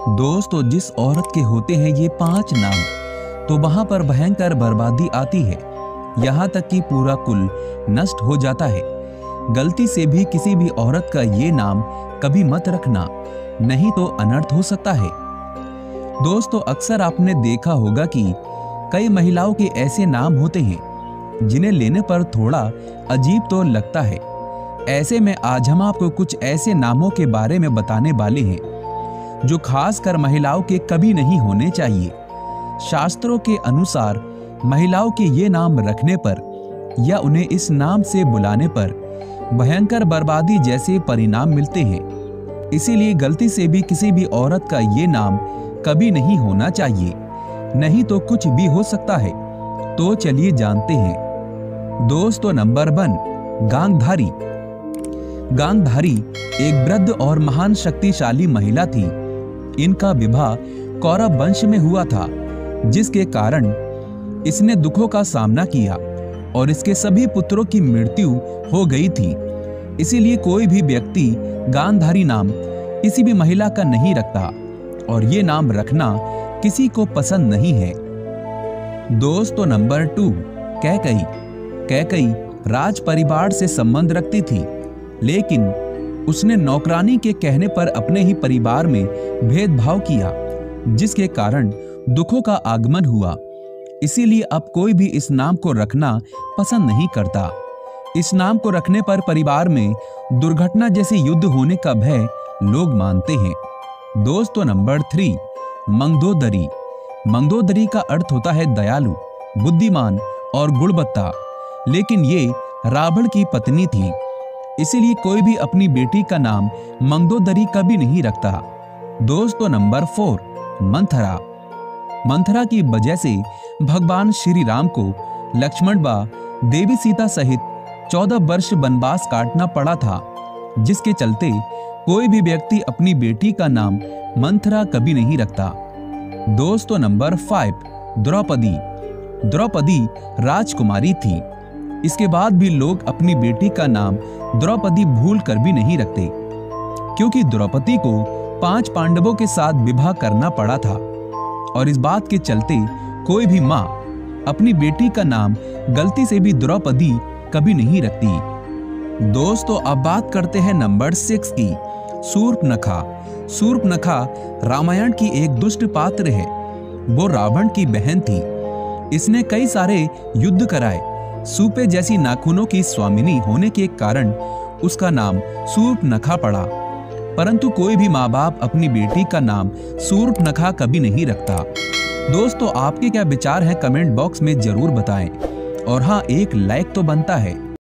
दोस्तों जिस औरत के होते हैं ये पाँच नाम तो वहाँ पर भयंकर बर्बादी आती है। यहाँ तक कि पूरा कुल नष्ट हो जाता है। गलती से भी किसी भी औरत का ये नाम कभी मत रखना, नहीं तो अनर्थ हो सकता है। दोस्तों, अक्सर आपने देखा होगा कि कई महिलाओं के ऐसे नाम होते हैं, जिन्हें लेने पर थोड़ा अजीब तो लगता है। ऐसे में आज हम आपको कुछ ऐसे नामों के बारे में बताने वाले हैं। जो खासकर महिलाओं के कभी नहीं होने चाहिए। शास्त्रों के अनुसार महिलाओं के ये नाम रखने पर या उन्हें इस नाम से बुलाने पर भयंकर बर्बादी जैसे परिणाम मिलते हैं। इसीलिए गलती से भी किसी भी औरत का ये नाम कभी नहीं होना चाहिए। नहीं तो कुछ भी हो सकता है। तो चलिए जानते हैं। दोस्तों नंबर वन, गांगधारी। गांगधारी एक वृद्ध और महान शक्तिशाली महिला थी। इनका विवाह कौरव वंश में हुआ था, जिसके कारण इसने दुखों का सामना किया और इसके सभी पुत्रों की मृत्यु हो गई थी। इसीलिए कोई भी व्यक्ति गांधारी नाम किसी भी महिला का नहीं रखता और ये नाम रखना किसी को पसंद नहीं है। दोस्तों नंबर टू, कैकई। कैकई राज परिवार से संबंध रखती थी, लेकिन उसने नौकरानी के कहने पर अपने ही परिवार में भेदभाव किया, जिसके कारण दुखों का आगमन हुआ। इसीलिए अब कोई भी इस नाम को रखना पसंद नहीं करता। इस नाम को रखने पर परिवार में दुर्घटना जैसे युद्ध होने का भय लोग मानते हैं। दोस्तों नंबर थ्री, मंगदोदरी। मंगदोदरी का अर्थ होता है दयालु, बुद्धिमान और गुणवत्ता। लेकिन ये रावण की पत्नी थी। इसीलिए कोई भी अपनी बेटी का नाम मंगदोदरी कभी नहीं रखता। दोस्तों नंबर फोर, मंथरा। मंथरा की वजह से भगवान श्री राम को लक्ष्मण व देवी सीता सहित चौदह वर्ष वनवास काटना पड़ा था, जिसके चलते कोई भी व्यक्ति अपनी बेटी का नाम मंथरा कभी नहीं रखता। दोस्तों नंबर फाइव, द्रौपदी। द्रौपदी राजकुमारी थी। इसके बाद भी लोग अपनी बेटी का नाम द्रौपदी भूल कर भी नहीं रखते, क्योंकि द्रौपदी को पाँच पांडवों के साथ विवाह करना पड़ा था। और इस बात के चलते कोई भी माँ अपनी बेटी का नाम गलती से भी द्रौपदी कभी नहीं रखती। दोस्तों, अब बात करते हैं नंबर सिक्स की, सूर्पनखा। सूर्पनखा रामायण की एक दुष्ट पात्र है। वो रावण की बहन थी। इसने कई सारे युद्ध कराए। सूपे जैसी नाखूनों की स्वामिनी होने के कारण उसका नाम सूर्पनखा पड़ा। परंतु कोई भी माँ बाप अपनी बेटी का नाम सूर्प नखा कभी नहीं रखता। दोस्तों, आपके क्या विचार है कमेंट बॉक्स में ज़रूर बताएँ। और हाँ एक लाइक तो बनता है।